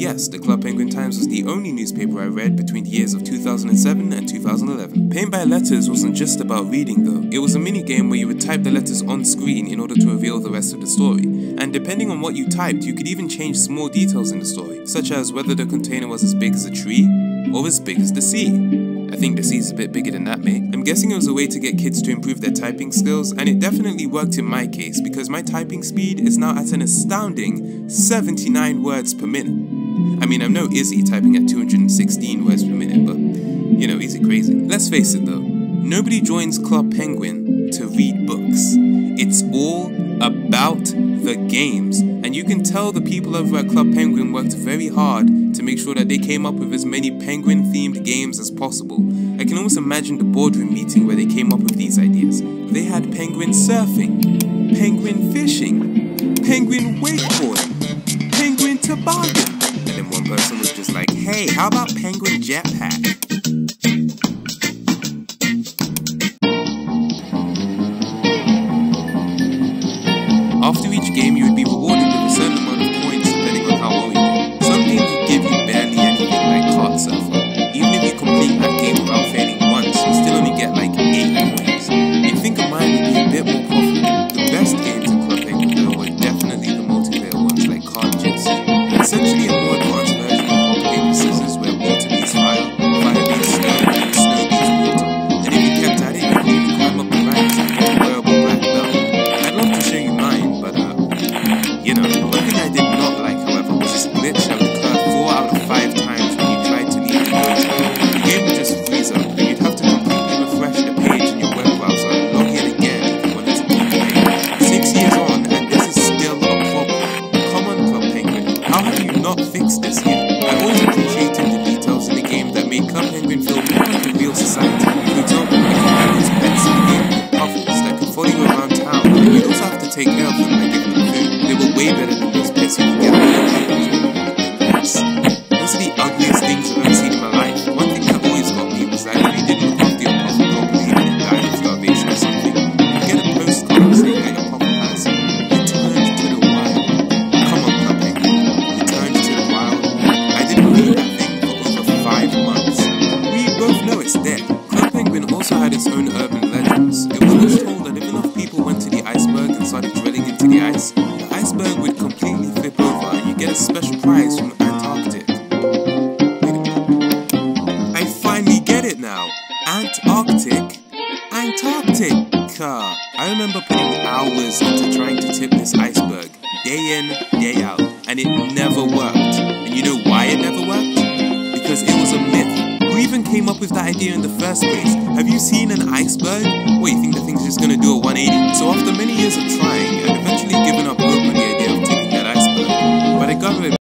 yes, the Club Penguin Times was the only newspaper I read between the years of 2007 and 2011. Paint by Letters wasn't just about reading though, it was a mini game where you would type the letters on screen in order to reveal the rest of the story. And depending on what you typed, you could even change small details in the story, such as whether the container was as big as a tree or as big as the sea. I think the C's a bit bigger than that, mate. I'm guessing it was a way to get kids to improve their typing skills, and it definitely worked in my case because my typing speed is now at an astounding 79 words per minute. I mean, I'm no Izzy typing at 216 words per minute, but you know, easy crazy. Let's face it though, nobody joins Club Penguin to read books. It's all about the games, and you can tell the people over at Club Penguin worked very hard to make sure that they came up with as many penguin themed games as possible. I can almost imagine the boardroom meeting where they came up with these ideas. They had penguin surfing, penguin fishing, penguin hey, how about penguin jetpack? After each game, you would be take care of them by giving them food. They were way better than those pets you could get Yes. Those are the ugliest things I've ever seen in my life. One thing that always got me was that if you didn't look after your puffle properly and it died of starvation or something, you get a postcard saying that your puffle has returned to the wild. Come on, Penguin. Returned to the wild. I didn't read that thing for over five months. We both know it's dead. Club Penguin also had its own urban the ice, the iceberg would completely flip over and you get a special prize from Aunt Arctic. I finally get it now. Aunt Arctic. Antarctica. I remember putting hours into trying to tip this iceberg, day in, day out, and it never worked. And you know why it never worked? Because it was a myth. Who even came up with that idea in the first place? Have you seen an iceberg? What, you think the thing's just gonna do a 180? So after many years of